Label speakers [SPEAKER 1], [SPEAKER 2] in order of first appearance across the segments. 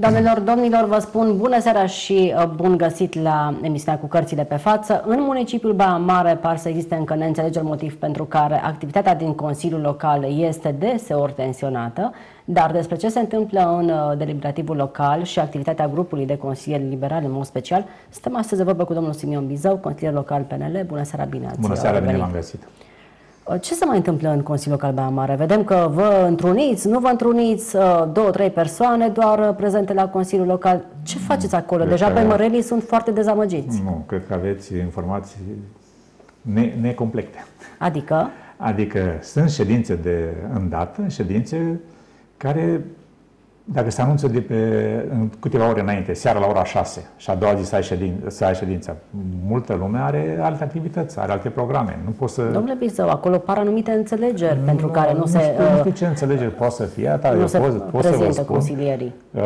[SPEAKER 1] Doamnelor, domnilor, vă spun bună seara și uh, bun găsit la emisiunea cu cărțile pe față. În municipiul Baia Mare par să existe încă neînțelegeri motiv pentru care activitatea din Consiliul Local este deseori tensionată, dar despre ce se întâmplă în uh, deliberativul local și activitatea grupului de consilieri liberali în mod special, stăm astăzi de vorbă cu domnul Simion Bizău, consilier local PNL. Bună seara, bine ați
[SPEAKER 2] Bună seara, bine v-am găsit.
[SPEAKER 1] Ce se mai întâmplă în Consiliul Local Baia Mare? Vedem că vă întruniți, nu vă întruniți, uh, două, trei persoane doar uh, prezente la Consiliul Local. Ce faceți acolo?
[SPEAKER 2] Cred
[SPEAKER 1] Deja
[SPEAKER 2] că-
[SPEAKER 1] pe mărelii sunt foarte dezamăgiți.
[SPEAKER 2] Nu, cred că aveți informații ne, necomplete.
[SPEAKER 1] Adică,
[SPEAKER 2] Adică sunt ședințe de îndată, ședințe care, dacă se anunță de pe, în câteva ore înainte, seara la ora 6 și a doua zi să ai, ședin, să ai ședința, multă lume are alte activități, are alte programe. Nu poți să...
[SPEAKER 1] domnule Bizău, acolo par anumite înțelegeri pentru care nu, se,
[SPEAKER 2] știu, nu știu
[SPEAKER 1] uh,
[SPEAKER 2] ce înțelegeri poate să fie, atâta,
[SPEAKER 1] nu
[SPEAKER 2] eu
[SPEAKER 1] se
[SPEAKER 2] pot, pot să vă
[SPEAKER 1] prezintă
[SPEAKER 2] spun.
[SPEAKER 1] consilierii.
[SPEAKER 2] Uh,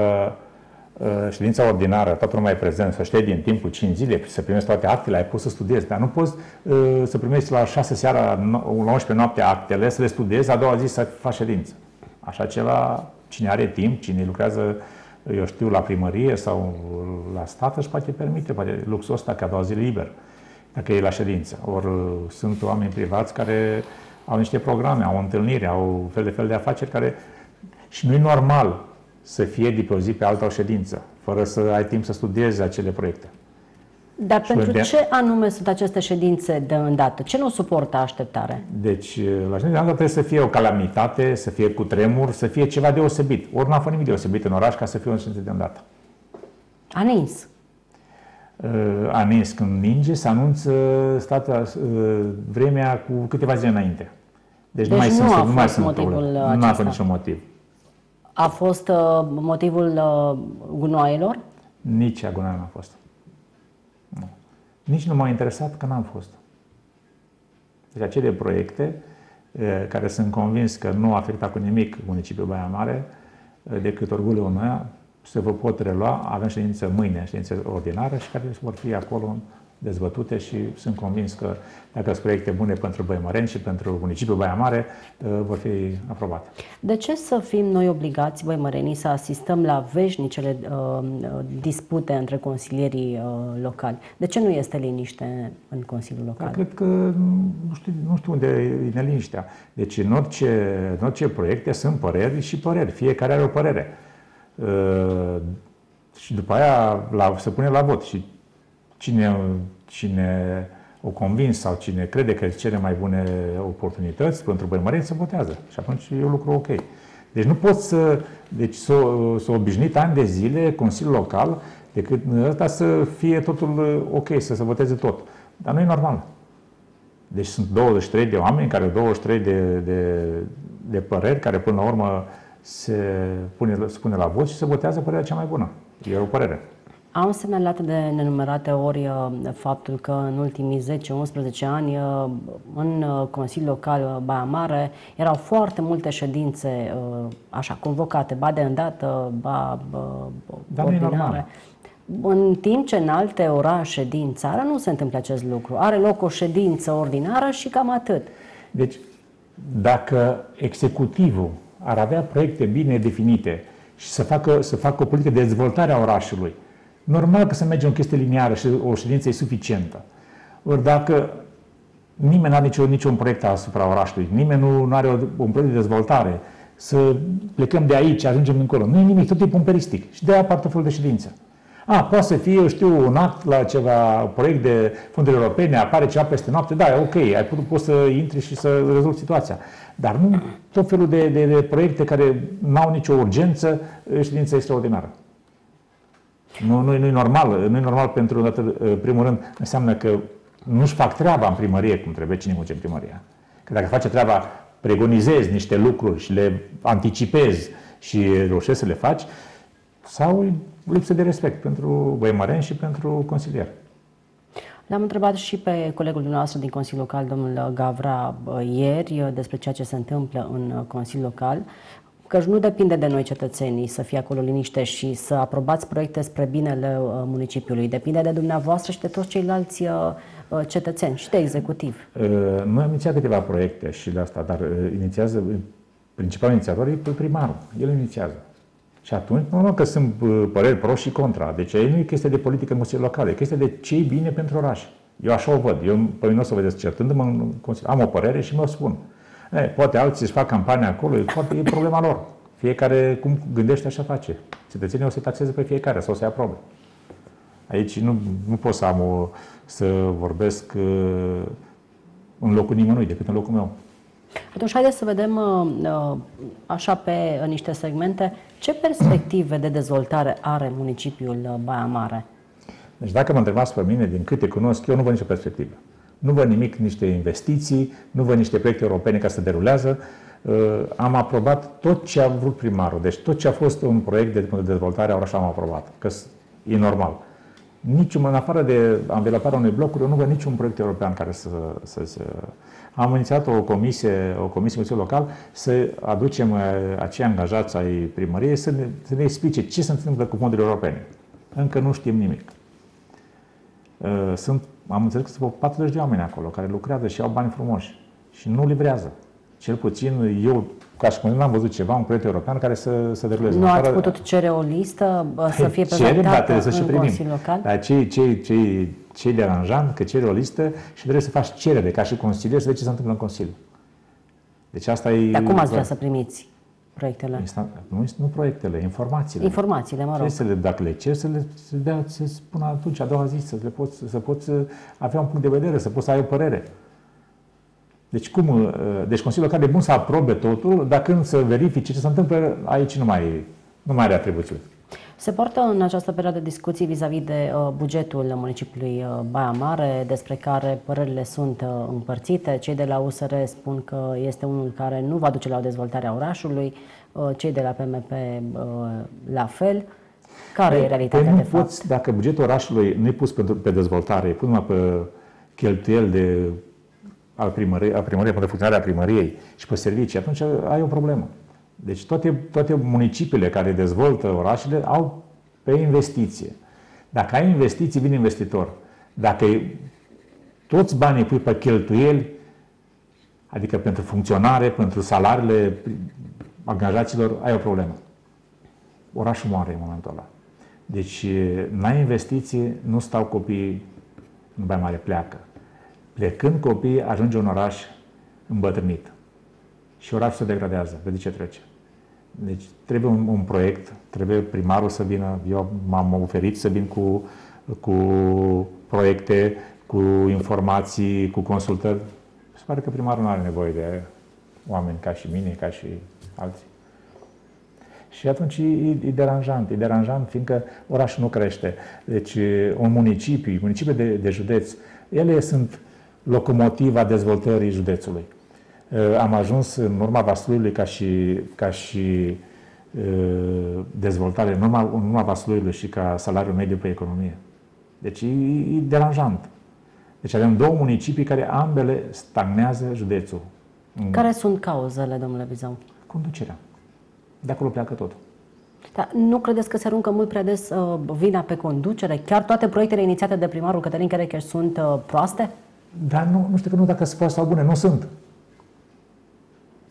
[SPEAKER 2] uh, ședința ordinară, toată lumea e prezent, să știi din timpul 5 zile, să primești toate actele, ai poți să studiezi, dar nu poți uh, să primești la 6 seara, no- la 11 noaptea actele, să le studiezi, a doua zi să faci ședință. Așa ceva, cine are timp, cine lucrează, eu știu, la primărie sau la stat, își poate permite, poate luxul ăsta, că a doua zi liber, dacă e la ședință. Ori uh, sunt oameni privați care au niște programe, au întâlniri, au fel de fel de afaceri care și nu e normal să fie de pe o zi pe alta o ședință, fără să ai timp să studiezi acele proiecte.
[SPEAKER 1] Dar
[SPEAKER 2] Și
[SPEAKER 1] pentru
[SPEAKER 2] de-
[SPEAKER 1] ce anume sunt aceste ședințe de îndată? Ce nu suportă așteptare?
[SPEAKER 2] Deci, la ședința de trebuie să fie o calamitate, să fie cu tremur, să fie ceva deosebit. Ori n-a fost nimic deosebit în oraș ca să fie o ședință de îndată.
[SPEAKER 1] A nins.
[SPEAKER 2] Uh, A nins când ninge, se anunță statul, uh, vremea cu câteva zile înainte. Deci,
[SPEAKER 1] Deci
[SPEAKER 2] mai
[SPEAKER 1] nu
[SPEAKER 2] sunt,
[SPEAKER 1] a
[SPEAKER 2] nu mai
[SPEAKER 1] fost
[SPEAKER 2] sunt
[SPEAKER 1] motivul
[SPEAKER 2] probleme. Nu a
[SPEAKER 1] acesta.
[SPEAKER 2] fost niciun motiv.
[SPEAKER 1] A fost uh, motivul uh, gunoaielor?
[SPEAKER 2] Nici agonia n-a fost. Nu. Nici nu m-a interesat că n-am fost. Deci acele proiecte eh, care sunt convins că nu afecta cu nimic municipiul Baia Mare, eh, decât orgoliul meu, se vă pot relua. Avem ședință mâine, ședință ordinară și care vor fi acolo dezbătute și sunt convins că dacă sunt proiecte bune pentru Băimăreni și pentru municipiul Baia Mare, eh, vor fi aprobate.
[SPEAKER 1] De ce să fim noi obligați, voi mărenii, să asistăm la veșnicele uh, dispute între consilierii uh, locali? De ce nu este liniște în Consiliul
[SPEAKER 2] Dar
[SPEAKER 1] Local?
[SPEAKER 2] cred că nu știu, nu știu unde e neliniștea. Deci în orice, în orice proiecte sunt păreri și păreri. Fiecare are o părere. Uh, și după aia la, se pune la vot. Și cine, cine o convins sau cine crede că cele mai bune oportunități pentru băimăreni se votează. Și atunci e un lucru ok. Deci nu poți să, deci să, să obișnuit ani de zile Consiliul Local decât ăsta să fie totul ok, să se voteze tot. Dar nu e normal. Deci sunt 23 de oameni, care 23 de, de, de păreri, care până la urmă se pune, se pune la vot și se votează părerea cea mai bună. E o părere.
[SPEAKER 1] Am semnalat de nenumărate ori uh, faptul că în ultimii 10-11 ani uh, în uh, Consiliul Local uh, Baia Mare erau foarte multe ședințe uh, așa convocate, ba de îndată, ba uh,
[SPEAKER 2] Dar nu e normal.
[SPEAKER 1] ordinare. În timp ce în alte orașe din țară nu se întâmplă acest lucru. Are loc o ședință ordinară și cam atât.
[SPEAKER 2] Deci, dacă executivul ar avea proiecte bine definite și să facă, să facă o politică de dezvoltare a orașului, normal că să merge în chestie lineară și o ședință e suficientă. Ori dacă nimeni nu are nicio, niciun proiect asupra orașului, nimeni nu, nu are o, un proiect de dezvoltare, să plecăm de aici, ajungem încolo. Nu e nimic, tot timpul umperistic. Și de aia apar tot felul de ședințe. A, poate să fie, eu știu, un act la ceva proiect de fonduri europene, apare ceva peste noapte, da, e ok, ai putut, poți să intri și să rezolvi situația. Dar nu tot felul de, de, de proiecte care n-au nicio urgență, ședință extraordinară. Nu, nu, nu e normal, nu e normal pentru, în primul rând, înseamnă că nu-și fac treaba în primărie cum trebuie, cine merge în primărie. Că dacă face treaba, pregonizezi niște lucruri și le anticipezi și reușești să le faci, sau e lipsă de respect pentru băimăreni și pentru consilier.
[SPEAKER 1] L-am întrebat și pe colegul dumneavoastră din Consiliul Local, domnul Gavra, bă, ieri despre ceea ce se întâmplă în uh, Consiliul Local, că nu depinde de noi cetățenii să fie acolo liniște și să aprobați proiecte spre binele uh, municipiului. Depinde de dumneavoastră și de toți ceilalți uh, uh, cetățeni și de executiv.
[SPEAKER 2] Uh, Noi am inițiat câteva proiecte și de asta, dar uh, inițiază, principalul inițiator e primarul. El inițiază. Și atunci, normal că sunt uh, păreri pro și contra. Deci aici nu e chestie de politică în Consiliul Local, e chestie de ce bine pentru oraș. Eu așa o văd. Eu, pe mine o să vedeți certându-mă în Consiliu. Am o părere și mă spun. E, poate alții își fac campania acolo, e, poate, e problema lor. Fiecare cum gândește, așa face. Cetățenii o să taxeze pe fiecare sau să ia probe. Aici nu, nu pot să am o, să vorbesc uh, în locul nimănui decât în locul meu.
[SPEAKER 1] Atunci, haideți să vedem uh, așa pe niște segmente ce perspective de dezvoltare are municipiul Baia Mare.
[SPEAKER 2] Deci dacă mă întrebați pe mine, din câte cunosc, eu nu văd nicio perspectivă. Nu văd nimic, niște investiții, nu văd niște proiecte europene care se derulează. Uh, am aprobat tot ce a vrut primarul. Deci tot ce a fost un proiect de dezvoltare a orașului am aprobat. Că e normal. Niciun, în afară de înveloparea unui blocuri, eu nu văd niciun proiect european care să, să se... Am inițiat o comisie, o comisie local să aducem uh, acei angajați ai primăriei să ne, să ne explice ce se întâmplă cu fondurile europene. Încă nu știm nimic. Uh, sunt, am înțeles că sunt 40 de oameni acolo care lucrează și au bani frumoși și nu livrează. Cel puțin eu, ca și cum n-am văzut ceva, un proiect european care să, să deruleze.
[SPEAKER 1] Nu ați putut cere o listă să fie prezentată dar trebuie să și primim. Local?
[SPEAKER 2] Dar cei, cei, cei, cei deranjant că cere o listă și trebuie să faci cerere ca și consilier să vezi ce se întâmplă în Consiliu. Deci asta e...
[SPEAKER 1] Dar cum ați vrea să primiți? Proiectele?
[SPEAKER 2] Nu, nu proiectele, informațiile.
[SPEAKER 1] Informațiile, mă rog.
[SPEAKER 2] Să le, dacă le cer, să le să dea, să spună atunci, a doua zi, să, le poți, să poți avea un punct de vedere, să poți să ai o părere. Deci cum? Uh, deci Consiliul Local e bun să aprobe totul, dar când să verifice ce se întâmplă, aici nu mai, nu mai are atribuții.
[SPEAKER 1] Se poartă în această perioadă discuții vis-a-vis -vis de uh, bugetul municipiului uh, Baia Mare, despre care părerile sunt uh, împărțite. Cei de la USR spun că este unul care nu va duce la o dezvoltare a orașului, uh, cei de la PMP uh, la fel. Care e realitatea
[SPEAKER 2] nu
[SPEAKER 1] de
[SPEAKER 2] poți,
[SPEAKER 1] fapt?
[SPEAKER 2] Dacă bugetul orașului nu e pus pe, pe dezvoltare, e pus numai pe cheltuieli de al primăriei, a primăriei, pentru funcționarea primăriei și pe servicii, atunci ai o problemă. Deci toate, toate municipiile care dezvoltă orașele au pe investiție. Dacă ai investiții, vine investitor. Dacă toți banii pui pe cheltuieli, adică pentru funcționare, pentru salariile angajaților, ai o problemă. Orașul moare în momentul ăla. Deci, n-ai investiții, nu stau copiii, nu mai mare pleacă. Plecând copiii, ajunge un oraș îmbătrânit. Și orașul se degradează. Vede ce trece. Deci trebuie un, un proiect, trebuie primarul să vină. Eu m-am oferit să vin cu, cu proiecte, cu informații, cu consultări. Se pare că primarul nu are nevoie de oameni ca și mine, ca și alții. Și atunci e, e deranjant. E deranjant fiindcă orașul nu crește. Deci un municipiu, municipiul de, de județ, ele sunt locomotiva dezvoltării județului. Uh, am ajuns în urma Vaslui ca și, ca și uh, dezvoltare, în urma, în urma Vaslui și ca salariu mediu pe economie. Deci e, e deranjant. Deci avem două municipii care ambele stagnează județul.
[SPEAKER 1] Care sunt cauzele, domnule Bizau?
[SPEAKER 2] Conducerea. De acolo pleacă tot.
[SPEAKER 1] Dar nu credeți că se aruncă mult prea des uh, vina pe conducere? Chiar toate proiectele inițiate de primarul Cătălin Cherecheș sunt uh, proaste?
[SPEAKER 2] Dar nu, nu știu că nu dacă sunt proaste sau bune, nu sunt.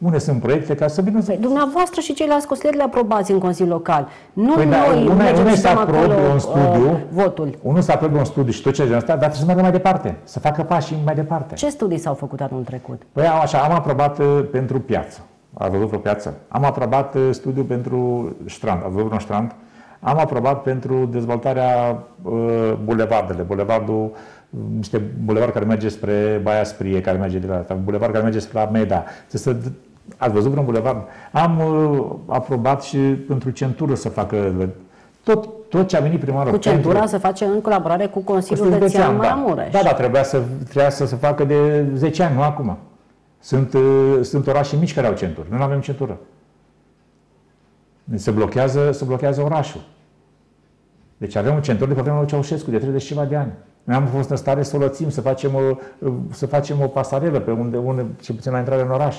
[SPEAKER 2] Unde sunt proiecte ca să vină să...
[SPEAKER 1] Păi, dumneavoastră și ceilalți consilieri le aprobați în Consiliul Local. Nu
[SPEAKER 2] păi,
[SPEAKER 1] noi
[SPEAKER 2] da,
[SPEAKER 1] mergem
[SPEAKER 2] unul
[SPEAKER 1] să
[SPEAKER 2] aprobe un studiu,
[SPEAKER 1] uh, votul.
[SPEAKER 2] Unul să aprobe un studiu și tot ce asta, dar trebuie să meargă mai departe, să facă pași mai departe.
[SPEAKER 1] Ce studii s-au făcut anul trecut?
[SPEAKER 2] Păi așa, am aprobat uh, pentru piață. A văzut vreo piață? Am aprobat uh, studiu pentru strand. A văzut vreun strand? Am aprobat pentru dezvoltarea uh, bulevardele. Bulevardul niște bulevard care merge spre Baia Sprie, care merge de la bulevard care merge spre la Meda. Să Ați văzut vreun bulevard? Am uh, aprobat și pentru centură să facă tot, tot ce a venit primarul.
[SPEAKER 1] Cu centura pentru... se face în colaborare cu Consiliul de Județean Maramureș.
[SPEAKER 2] Da, da, trebuia să, trebuia să se facă de 10 ani, nu acum. Sunt, uh, sunt orașe mici care au centuri. Noi nu avem centură. Se blochează, se blochează orașul. Deci avem un centru de pe vremea lui Ceaușescu de 30 ceva de ani. Noi am fost în stare să o lățim, să facem o, să facem o pasarelă pe unde, unde, ce puțin la intrare în oraș.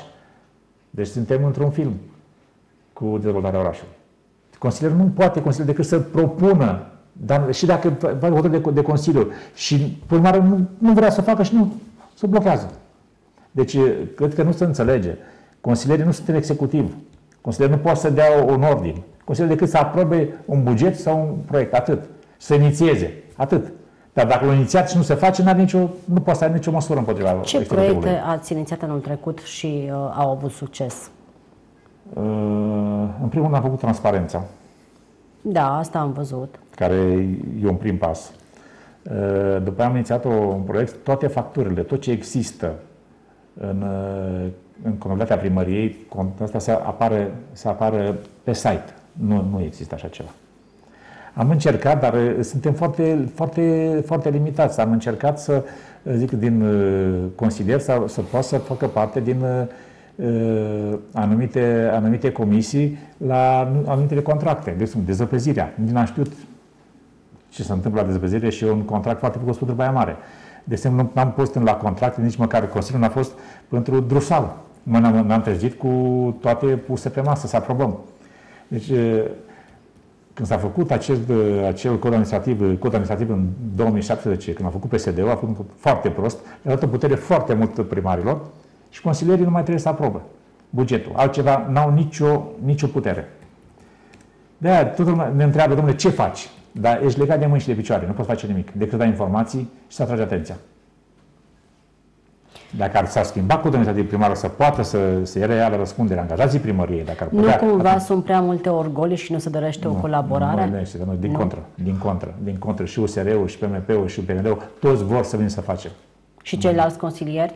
[SPEAKER 2] Deci suntem într-un film cu dezvoltarea orașului. Consilierul nu poate Consiliul decât să propună, dar și dacă va hotărâre de, de Consiliu și primarul nu, nu vrea să facă și nu se blochează. Deci, cred că nu se înțelege. Consilierii nu sunt în executiv. Consilierul nu poate să dea un ordin. Consiliul decât să aprobe un buget sau un proiect, atât. Să inițieze, atât. Dar dacă l-a inițiat și nu se face, n-are nicio, nu poate să ai nicio măsură împotriva
[SPEAKER 1] Ce proiecte ați inițiat anul trecut și uh, au avut succes?
[SPEAKER 2] Uh, în primul rând am făcut transparența.
[SPEAKER 1] Da, asta am văzut.
[SPEAKER 2] Care e un prim pas. Uh, după aia am inițiat un proiect, toate facturile, tot ce există în, uh, în comunitatea primăriei, asta să apară, să apară pe site. Nu, nu există așa ceva. Am încercat, dar uh, suntem foarte, foarte, foarte limitați. Am încercat să, zic, din consilier să, să poată să facă parte din uh, anumite, anumite comisii la anumite contracte. De exemplu, dezăpezirea. Nu am știut ce se întâmplă la dezăpezire și e un contract foarte frumos pentru Baia Mare. De exemplu, nu am pus la contract, nici măcar Consiliul n-a fost pentru Drusal. Mă n-am, n-am trezit cu toate puse pe masă, să aprobăm. Deci, când s-a făcut acel, acel cod administrativ, cod administrativ în 2017, când a făcut PSD-ul, a făcut foarte prost, a dat o putere foarte mult primarilor și consilierii nu mai trebuie să aprobă bugetul. Altceva, n-au nicio, nicio putere. De-aia, toată lumea ne întreabă, domnule, ce faci? Dar ești legat de mâini și de picioare, nu poți face nimic, decât să dai informații și să atragi atenția. Dacă ar s-ar schimba cu administrativ primarul să poată să, să ia la răspundere angajații primăriei, dacă ar
[SPEAKER 1] putea... Nu cumva atunci... sunt prea multe orgoli și nu se dorește nu, o colaborare?
[SPEAKER 2] Nu, nu, nu, din nu. contră, din contră, din contră. Și USR-ul, și PMP-ul, și PNL-ul, toți vor să vină să facem.
[SPEAKER 1] Și ceilalți consilieri?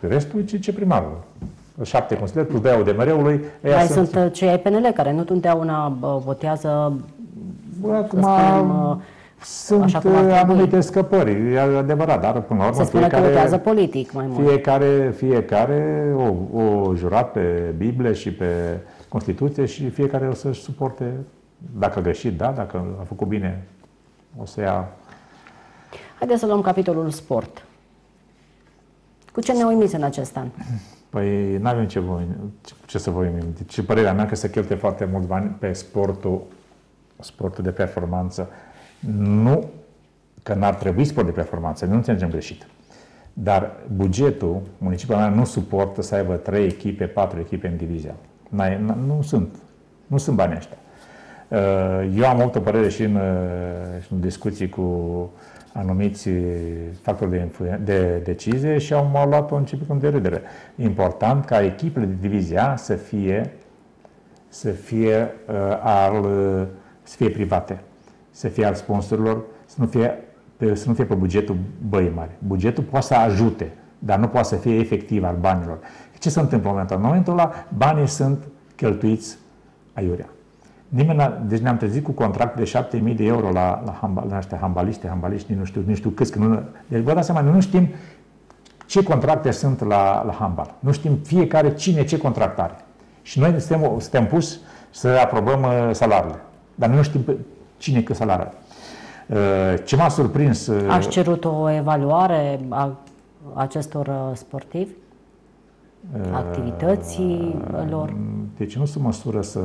[SPEAKER 2] Restul ce, ce primarul șapte consilieri plus doi de mereului.
[SPEAKER 1] Mai sunt, sunt cei ai PNL care nu întotdeauna votează
[SPEAKER 2] Bă, acum spunem, uh, sunt așa cum uh, anumite scăpări, e adevărat, dar până la urmă
[SPEAKER 1] Se spune fiecare, că politic mai mult.
[SPEAKER 2] Fiecare, fiecare o, o jurat pe Biblie și pe Constituție și fiecare o să-și suporte, dacă a greșit, da, dacă a făcut bine, o să ia...
[SPEAKER 1] Haideți să luăm capitolul sport. Cu ce ne uimiți în acest an?
[SPEAKER 2] Păi nu avem ce, ce să vă uimim. Deci părerea mea că se cheltuie foarte mult bani pe sportul sportul de performanță. Nu că n-ar trebui sport de performanță, nu înțelegem greșit. Dar bugetul municipiul meu nu suportă să aibă trei echipe, patru echipe în divizia. nu sunt. Nu sunt bani ăștia. Uh, eu am avut o părere și în, uh, și în discuții cu anumiți factori de, de decizie și am luat-o început de râdere. Important ca echipele de divizia să fie să fie uh, al uh, să fie private, să fie al sponsorilor, să nu fie, pe, să nu fie pe bugetul băii mari. Bugetul poate să ajute, dar nu poate să fie efectiv al banilor. Ce se întâmplă în momentul ăla? În momentul ăla, banii sunt cheltuiți aiurea. Nimeni deci ne-am trezit cu contract de 7.000 de euro la, la, hamba, la ăștia hambaliști, hambaliști, nu știu, nu știu câți, că nu, deci vă dați seama, nu știm ce contracte sunt la, la handbal. Nu știm fiecare cine ce contract are. Și noi suntem, suntem pus să aprobăm uh, salariile dar nu știm cine că salariul. Uh, ce m-a surprins... Uh,
[SPEAKER 1] Ați cerut o evaluare a acestor uh, sportivi? Activității lor?
[SPEAKER 2] Deci nu sunt măsură să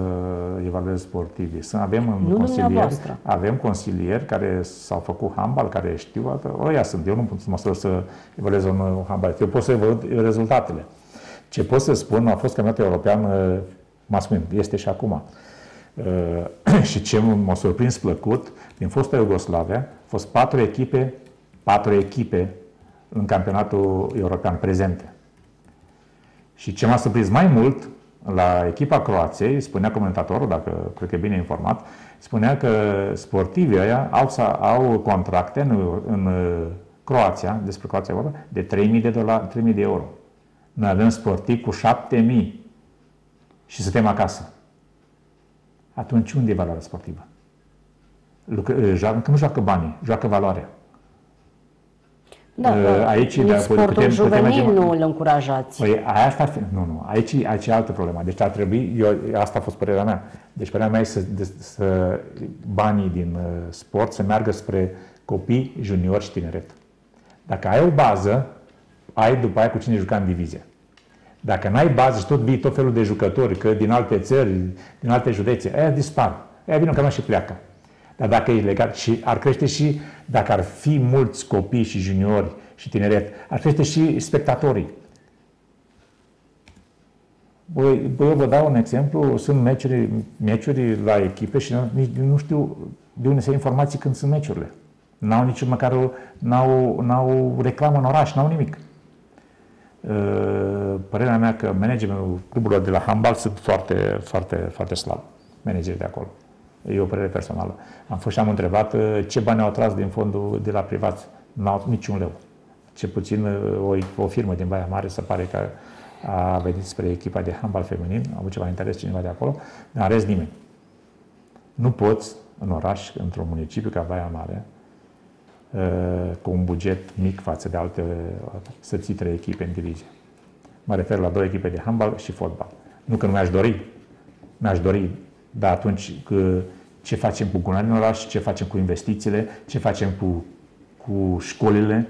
[SPEAKER 2] evaluez sportivii. Să avem nu consilieri, avem consilieri care s-au făcut handbal, care știu, ăia sunt. Eu nu pot să măsură să evaluez un handbal. Eu pot să văd rezultatele. Ce pot să spun, a fost campionatul european masculin, este și acum. Uh, și ce m-a surprins plăcut, din fosta Iugoslavia, au fost patru echipe, patru echipe în campionatul european prezente. Și ce m-a surprins mai mult, la echipa Croației, spunea comentatorul, dacă cred că e bine informat, spunea că sportivii ăia au, au contracte în, în Croația, despre Croația vorba, de 3.000 de, dolari, 3.000 de euro. Noi avem sportivi cu 7.000 și suntem acasă atunci unde e valoarea sportivă? Lucră, joacă, nu joacă banii, joacă valoarea.
[SPEAKER 1] Da, aici, da, sportul putem, juvenil putem nu îl încurajați.
[SPEAKER 2] Păi, asta, nu, nu, aici, aici e altă problemă. Deci ar trebui, eu, asta a fost părerea mea. Deci părerea mea este să, să banii din uh, sport să meargă spre copii, juniori și tineret. Dacă ai o bază, ai după aia cu cine juca în divizie. Dacă n-ai bază și tot vii tot felul de jucători, că din alte țări, din alte județe, aia dispar. Aia vine cam și pleacă. Dar dacă e legat și ar crește și, dacă ar fi mulți copii și juniori și tineret, ar crește și spectatorii. Băi, bă, eu vă dau un exemplu, sunt meciuri, meciuri la echipe și nici nu știu de unde se informații când sunt meciurile. N-au nici măcar, n-au, n-au reclamă în oraș, n-au nimic. Uh, părerea mea că managementul cluburilor de la handbal sunt foarte, foarte, foarte slab, managerii de acolo. E o părere personală. Am fost și am întrebat uh, ce bani au tras din fondul de la privat. N-au niciun leu. Ce puțin uh, o, o firmă din Baia Mare se pare că a venit spre echipa de handbal feminin, a avut ceva interes cineva de acolo, dar în rest nimeni. Nu poți în oraș, într-un municipiu ca Baia Mare, uh, cu un buget mic față de alte, să ții trei echipe în divizie. Mă refer la două echipe de handbal și fotbal. Nu că nu mi-aș dori, mi-aș dori, dar atunci că ce facem cu gunari în oraș, ce facem cu investițiile, ce facem cu, cu școlile,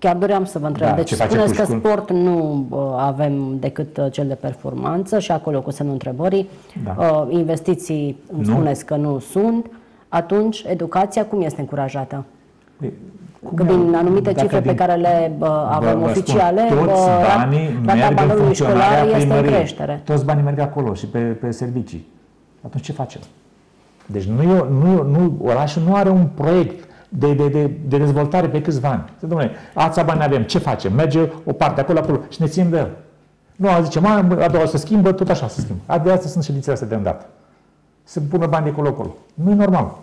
[SPEAKER 1] Chiar doream să vă întreb. Da, deci spuneți că sport nu uh, avem decât uh, cel de performanță și acolo cu semnul întrebării. Da. Uh, investiții îmi nu. spuneți că nu sunt. Atunci, educația cum este încurajată? De, cum că din anumite cifre din, pe care le uh, avem vă, oficiale,
[SPEAKER 2] spun, toți banii merg în școlar
[SPEAKER 1] este în creștere.
[SPEAKER 2] Toți banii merg acolo și pe, pe servicii. Atunci ce facem? Deci nu, e, nu, nu, orașul nu are un proiect de, de, de, de dezvoltare pe câțiva ani. Să domnule, ața bani avem, ce facem? Merge o parte acolo, acolo și ne țin de el. Nu, a zice, mai a doua să schimbă, tot așa să schimbă. A de asta sunt ședințele astea de îndată. Să pună bani de acolo, acolo. Nu e normal.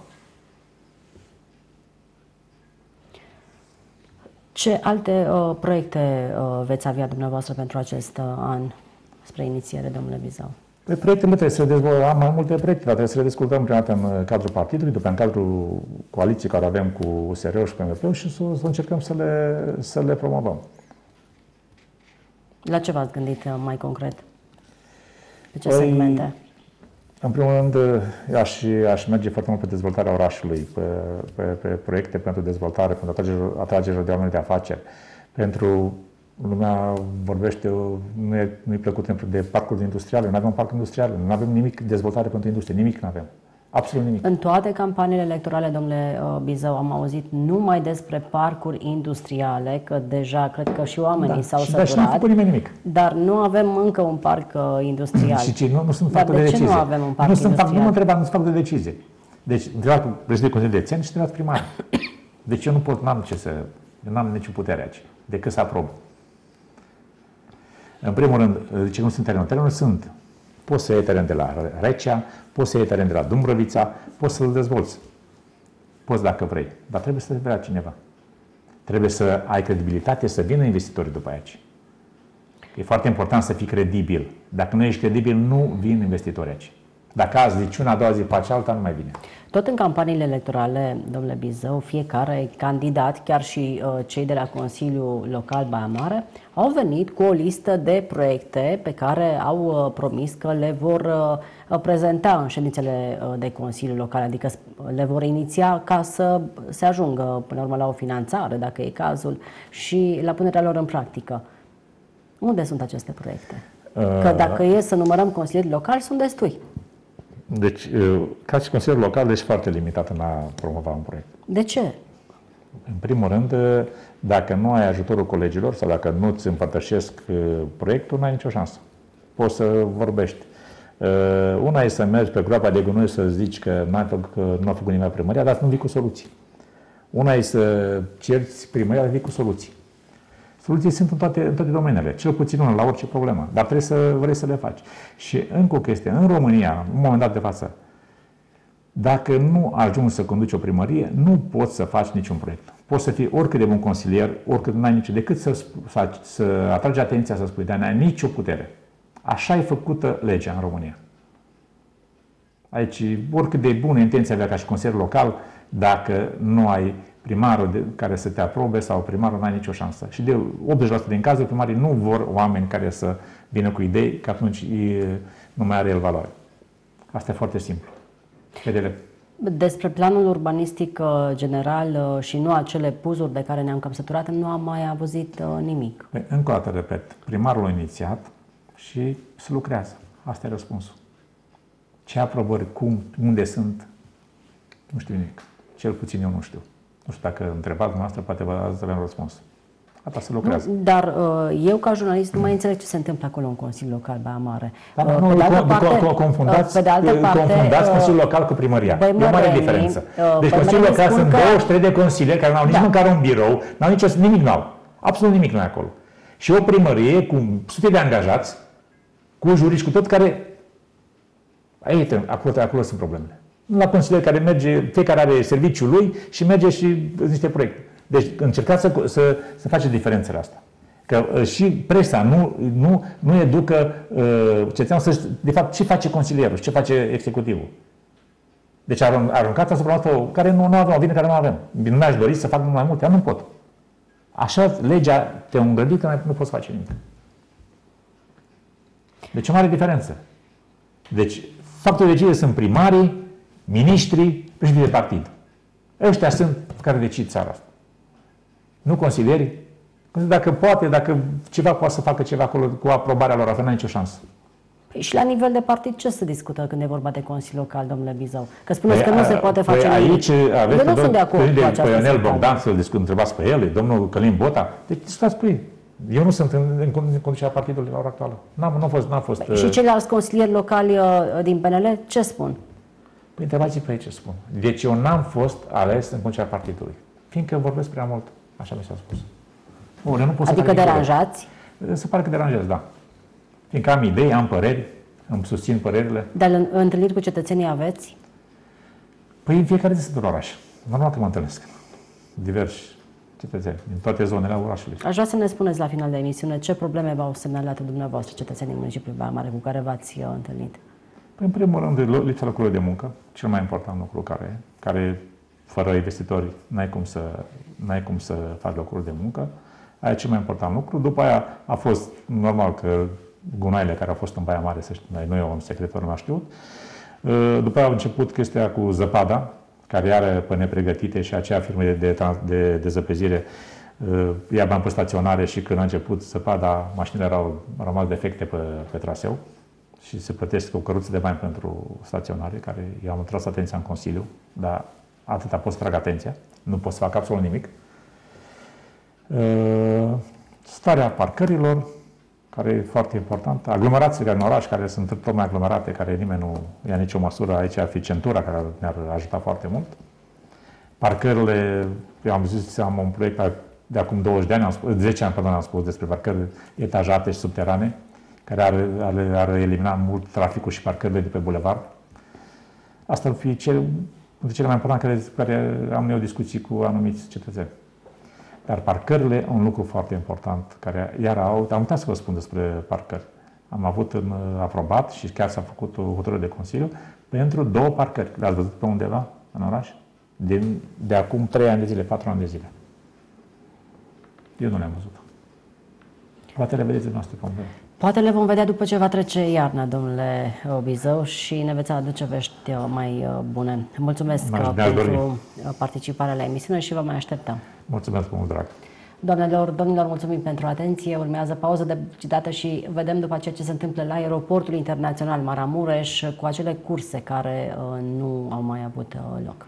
[SPEAKER 1] Ce alte uh, proiecte uh, veți avea dumneavoastră pentru acest uh, an spre inițiere, domnule Bizau?
[SPEAKER 2] Pe proiectele trebuie să dezvoltăm, am mai multe proiecte, dar trebuie să le discutăm prima dată în cadrul partidului, după în cadrul coaliției care avem cu USR și PMP și să, să încercăm să le, să le promovăm.
[SPEAKER 1] La ce v-ați gândit uh, mai concret? Pe ce păi, segmente?
[SPEAKER 2] În primul rând, aș, aș merge foarte mult pe dezvoltarea orașului, pe, pe, pe proiecte pentru dezvoltare, pentru atragerea, atragerea de oameni de afaceri, pentru lumea vorbește, nu e, nu e plăcut de parcuri industriale, nu avem parcuri industriale, nu avem nimic dezvoltare pentru industrie, nimic nu avem. Absolut nimic.
[SPEAKER 1] În toate campaniile electorale, domnule uh, Bizău, am auzit numai despre parcuri industriale, că deja cred că și oamenii da, s-au și săturat.
[SPEAKER 2] Da, și nu a făcut nimeni nimic.
[SPEAKER 1] Dar nu avem încă un parc uh, industrial.
[SPEAKER 2] și ce? Nu, nu sunt factori de, de decizie.
[SPEAKER 1] nu avem un parc
[SPEAKER 2] nu
[SPEAKER 1] industrial?
[SPEAKER 2] Sunt, nu mă întrebam, nu sunt factori de decizie. Deci, întrebat cu președintele Consiliului de Țeni și întrebat primar. Deci eu nu pot, n-am ce să, nu am nicio putere aici, decât să aprob. În primul rând, zice, nu sunt terenuri. Terenuri sunt. Poți să iei teren de la Recea, poți să iei teren de la Dumbrăvița, poți să-l dezvolți. Poți dacă vrei, dar trebuie să te vrea cineva. Trebuie să ai credibilitate, să vină investitorii după aici. E foarte important să fii credibil. Dacă nu ești credibil, nu vin investitorii aici. Dacă azi zici una, a doua zi face alta, nu mai vine.
[SPEAKER 1] Tot în campaniile electorale, domnule Bizău, fiecare candidat, chiar și uh, cei de la Consiliul Local Baia Mare, au venit cu o listă de proiecte pe care au uh, promis că le vor uh, prezenta în ședințele uh, de Consiliu Local, adică le vor iniția ca să se ajungă până la urmă la o finanțare, dacă e cazul, și la punerea lor în practică. Unde sunt aceste proiecte? Că dacă e să numărăm consilierii locali, sunt destui.
[SPEAKER 2] Deci, ca și Consiliul Local, ești foarte limitat în a promova un proiect.
[SPEAKER 1] De ce?
[SPEAKER 2] În primul rând, dacă nu ai ajutorul colegilor sau dacă nu îți împărtășesc proiectul, nu ai nicio șansă. Poți să vorbești. Una e să mergi pe groapa de gunoi să zici că nu, ai făcut, că nu a făcut nimeni primăria, dar să nu vii cu soluții. Una e să cerți primăria, dar vii cu soluții. Soluții sunt în toate, în toate domeniile, cel puțin una la orice problemă, dar trebuie să vrei să le faci. Și încă o chestie, în România, în moment dat de față, dacă nu ajungi să conduci o primărie, nu poți să faci niciun proiect. Poți să fii oricât de bun consilier, oricât nu ai nicio, decât să, să, să atragi atenția să spui, dar n-ai nicio putere. Așa e făcută legea în România. Aici, oricât de bună intenție avea ca și consilier local, dacă nu ai primarul de, care să te aprobe sau primarul n-ai nicio șansă. Și de 80% din cazuri, primarii nu vor oameni care să vină cu idei, că atunci nu mai are el valoare. Asta e foarte simplu. Vedele.
[SPEAKER 1] Despre planul urbanistic uh, general uh, și nu acele puzuri de care ne-am cam săturat, nu am mai auzit uh, nimic.
[SPEAKER 2] Păi, încă o dată, repet, primarul a inițiat și se lucrează. Asta e răspunsul. Ce aprobări, cum, unde sunt, nu știu nimic. Cel puțin eu nu știu. Nu știu dacă întrebați dumneavoastră, poate vă ați avea un răspuns. Gata, se lucrează.
[SPEAKER 1] Dar uh, eu, ca jurnalist, nu mai înțeleg ce se întâmplă acolo în Consiliul Local Baia Mare.
[SPEAKER 2] Dar
[SPEAKER 1] Uh,
[SPEAKER 2] nu,
[SPEAKER 1] pe de altă
[SPEAKER 2] co-
[SPEAKER 1] parte-
[SPEAKER 2] co- confundați,
[SPEAKER 1] uh, pe de altă parte,
[SPEAKER 2] confundați
[SPEAKER 1] uh,
[SPEAKER 2] Consiliul Local cu primăria.
[SPEAKER 1] băi,
[SPEAKER 2] e o mare
[SPEAKER 1] măreni,
[SPEAKER 2] diferență.
[SPEAKER 1] uh,
[SPEAKER 2] Deci
[SPEAKER 1] băi,
[SPEAKER 2] Consiliul
[SPEAKER 1] măreni
[SPEAKER 2] Local
[SPEAKER 1] spun
[SPEAKER 2] sunt
[SPEAKER 1] că-
[SPEAKER 2] 23 de consilieri care n-au nici
[SPEAKER 1] Da.
[SPEAKER 2] măcar un birou, n-au nicio, nimic n-au. Absolut nimic nu acolo. Și o primărie cu sute de angajați, cu juriști, cu tot care... Aici, acolo, acolo sunt problemele. Nu la consilier care merge, fiecare are serviciul lui și merge și niște proiecte. Deci încercați să, să, să faceți diferențele astea. Că uh, și presa nu, nu, nu educă uh, cetățeanul să de fapt, ce face consilierul și ce face executivul. Deci arun- aruncați asupra noastră care nu, nu avem, o vină care nu avem. Nu mi-aș dori să fac mai multe, dar nu pot. Așa, legea te îngrădit că nu poți face nimic. Deci o mare diferență. Deci, factorii de decizie sunt primarii, miniștrii, președinte de partid. Ăștia sunt care decid țara asta. Nu consilierii. Dacă poate, dacă ceva poate să facă ceva acolo cu aprobarea lor, altfel n-ai nicio șansă.
[SPEAKER 1] Păi și la nivel de partid ce se discută când e vorba de Consiliul Local, domnule Bizău? Că spuneți că nu se
[SPEAKER 2] a-
[SPEAKER 1] poate
[SPEAKER 2] păi
[SPEAKER 1] face nimic.
[SPEAKER 2] aici aveți
[SPEAKER 1] Eu nu
[SPEAKER 2] pe
[SPEAKER 1] sunt de acord cu
[SPEAKER 2] de
[SPEAKER 1] această
[SPEAKER 2] pe Ionel
[SPEAKER 1] secundă.
[SPEAKER 2] Bogdan să-l discut, întrebați pe el, domnul Călin Bota. Deci discutați cu ei. Eu nu sunt în, în, în conducerea partidului la ora actuală. N-am, nu a fost, n-a fost.
[SPEAKER 1] Și
[SPEAKER 2] uh,
[SPEAKER 1] ceilalți consilieri locali uh, din PNL ce spun?
[SPEAKER 2] Păi întrebați pe ei ce spun. Deci eu n-am fost ales în conducerea partidului. Fiindcă vorbesc prea mult. Așa mi s-a spus. Bun, eu nu pot să
[SPEAKER 1] Adică
[SPEAKER 2] fac nimic.
[SPEAKER 1] deranjați?
[SPEAKER 2] Se pare că deranjez, da. Fiindcă am idei, am păreri, îmi susțin părerile.
[SPEAKER 1] Dar în întâlniri cu cetățenii aveți?
[SPEAKER 2] Păi în fiecare zi sunt în oraș. Normal că mă întâlnesc. Diversi cetățeni din toate zonele orașului.
[SPEAKER 1] Aș vrea să ne spuneți la final de emisiune ce probleme v-au semnalat dumneavoastră cetățenii municipiului Baia Mare cu care v-ați uh, întâlnit.
[SPEAKER 2] Păi, în primul rând, lo- lipsa locurilor de muncă, cel mai important lucru care, care fără investitori n-ai cum să, n-ai cum să faci locuri de muncă. Aia e cel mai important lucru. După aia a fost normal că gunoaiele care au fost în Baia Mare, să știu, noi, nu eu, un secretar nu a știut. Uh, După aia a început chestia cu zăpada, care are pe nepregătite și acea firmă de, de, trans- de, de zăpezire uh, ia bani pe staționare și când a început zăpada, mașinile erau au rămas defecte pe, pe traseu și se plătește o căruță de bani pentru staționare, care eu am tras atenția în Consiliu, dar atâta pot să trag atenția, nu pot să fac absolut nimic. Uh, Starea parcărilor, care e foarte importantă, aglomerațiile în oraș, care sunt tot mai aglomerate, care nimeni nu ia nicio măsură, aici ar fi centura, care ne-ar ajuta foarte mult. Parcările, eu am zis, am un proiect de acum 20 de ani, am spus, 10 ani, pardon, am spus despre parcări etajate și subterane, care ar, ar, ar elimina mult traficul și parcările de pe bulevard. Asta ar fi cel, dintre cele mai importante care, care am eu discuții cu anumiți cetățeni. Dar parcările, un lucru foarte important, care iar au, am uitat să vă spun despre parcări. Am avut în, aprobat și chiar s-a făcut o hotărâre de Consiliu pentru două parcări. Le-ați văzut pe undeva în oraș? De, de acum 3 ani de zile, 4 ani de zile. Eu nu le-am văzut. Poate le vedeți noastre pe undeva.
[SPEAKER 1] Poate le vom vedea după ce va trece iarna, domnule Bizău, și ne veți aduce vești uh, mai uh, bune. Mulțumesc
[SPEAKER 2] M-aș-
[SPEAKER 1] uh,
[SPEAKER 2] mi-aș dori.
[SPEAKER 1] pentru uh, participarea la emisiune și vă mai așteptăm.
[SPEAKER 2] Mulțumesc mult, drag.
[SPEAKER 1] Doamnelor, domnilor, mulțumim pentru atenție. Urmează pauză de publicitate și vedem după aceea ce se întâmplă la aeroportul internațional Maramureș cu acele curse care uh, nu au mai avut uh, loc.